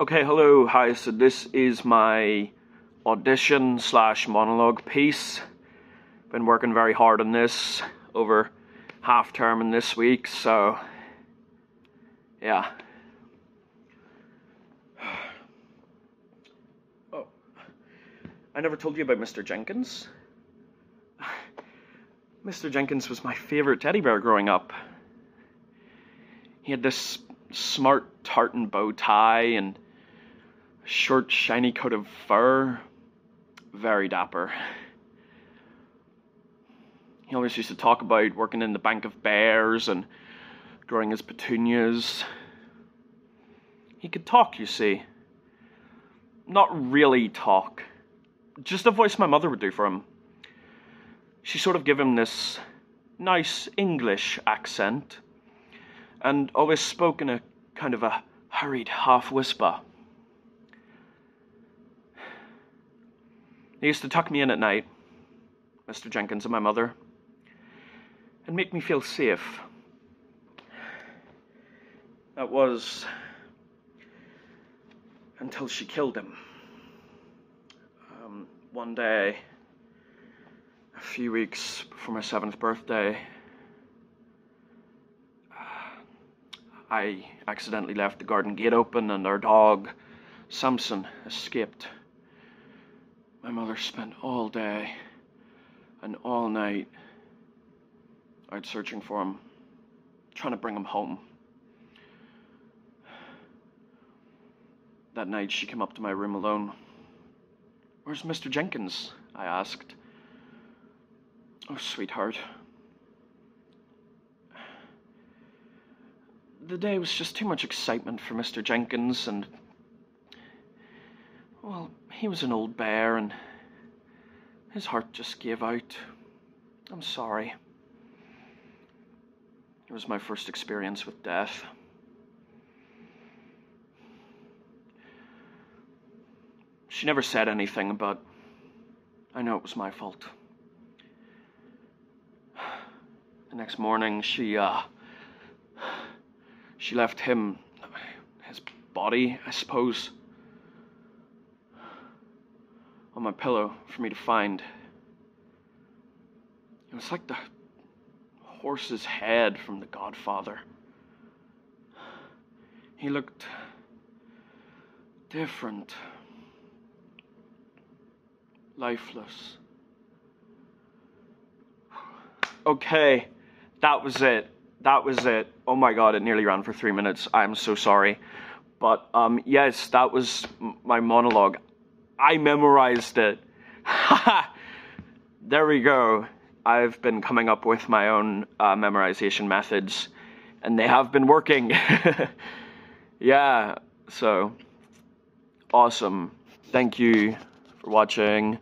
Okay, hello, hi. So this is my audition slash monologue piece. Been working very hard on this over half term and this week, so yeah. Oh, I never told you about Mr. Jenkins. Mr. Jenkins was my favorite teddy bear growing up. He had this smart tartan bow tie and short, shiny coat of fur. Very dapper. He always used to talk about working in the Bank of Bears and growing his petunias. He could talk, you see. Not really talk. Just a voice my mother would do for him. She sort of gave him this nice English accent and always spoke in a kind of a hurried half whisper. They used to tuck me in at night, Mr. Jenkins and my mother, and make me feel safe. That was until she killed him. Um, one day, a few weeks before my seventh birthday, I accidentally left the garden gate open and our dog, Samson, escaped. My mother spent all day and all night out searching for him, trying to bring him home. That night, she came up to my room alone. Where's Mr. Jenkins? I asked. Oh, sweetheart. The day was just too much excitement for Mr. Jenkins, and well, he was an old bear and his heart just gave out. I'm sorry. It was my first experience with death. She never said anything, but I know it was my fault. The next morning, she, uh, she left him, his body, I suppose, on my pillow for me to find. It was like the horse's head from The Godfather. He looked different, lifeless. Okay, that was it. That was it. Oh my god, it nearly ran for three minutes. I'm so sorry. But um, yes, that was my monologue. I memorized it. there we go. I've been coming up with my own uh, memorization methods, and they have been working. yeah, so awesome. Thank you for watching.